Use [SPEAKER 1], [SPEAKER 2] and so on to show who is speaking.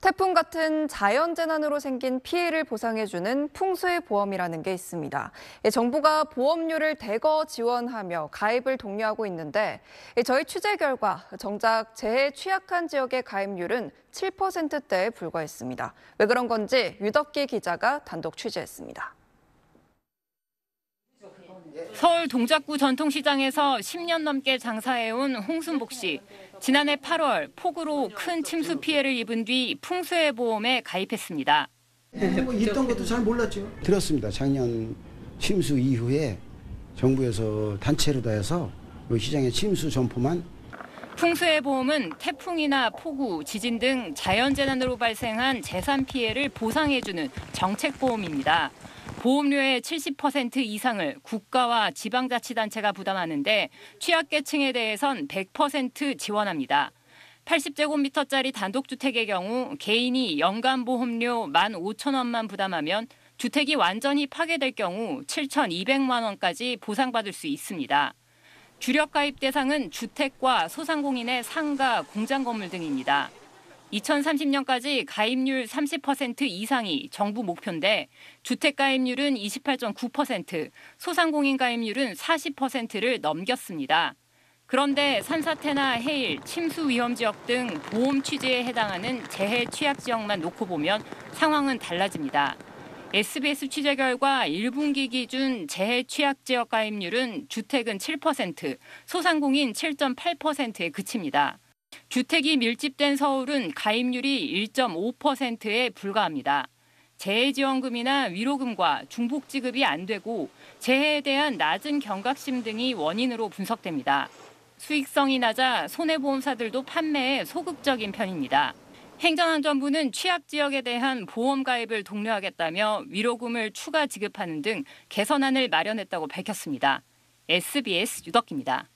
[SPEAKER 1] 태풍 같은 자연재난으로 생긴 피해를 보상해주는 풍수의 보험이라는 게 있습니다. 정부가 보험료를 대거 지원하며 가입을 독려하고 있는데 저희 취재 결과 정작 재해 취약한 지역의 가입률은 7%대에 불과했습니다. 왜 그런 건지 유덕기 기자가 단독 취재했습니다.
[SPEAKER 2] 서울 동작구 전통시장에서 10년 넘게 장사해온 홍순복 씨. 지난해 8월 폭우로 큰 침수 피해를 입은 뒤 풍수해 보험에 가입했습니다.
[SPEAKER 3] 뭐 있던 것도 잘 몰랐죠.
[SPEAKER 4] 들었습니다. 작년 침수 이후에 정부에서 단체로 다 해서 시장의 침수 점포만
[SPEAKER 2] 풍수해 보험은 태풍이나 폭우, 지진 등 자연재난으로 발생한 재산 피해를 보상해주는 정책보험입니다. 보험료의 70% 이상을 국가와 지방자치단체가 부담하는데 취약계층에 대해선 100% 지원합니다. 80제곱미터짜리 단독주택의 경우 개인이 연간 보험료 15,000원만 부담하면 주택이 완전히 파괴될 경우 7,200만 원까지 보상받을 수 있습니다. 주력 가입 대상은 주택과 소상공인의 상가, 공장 건물 등입니다. 2030년까지 가입률 30% 이상이 정부 목표인데 주택 가입률은 28.9%, 소상공인 가입률은 40%를 넘겼습니다. 그런데 산사태나 해일, 침수 위험 지역 등 보험 취지에 해당하는 재해 취약 지역만 놓고 보면 상황은 달라집니다. SBS 취재 결과 1분기 기준 재해 취약 지역 가입률은 주택은 7%, 소상공인 7.8%에 그칩니다. 주택이 밀집된 서울은 가입률이 1.5%에 불과합니다. 재해지원금이나 위로금과 중복지급이 안 되고 재해에 대한 낮은 경각심 등이 원인으로 분석됩니다. 수익성이 낮아 손해보험사들도 판매에 소극적인 편입니다. 행정안전부는 취약 지역에 대한 보험 가입을 독려하겠다며 위로금을 추가 지급하는 등 개선안을 마련했다고 밝혔습니다. SBS 유덕기입니다.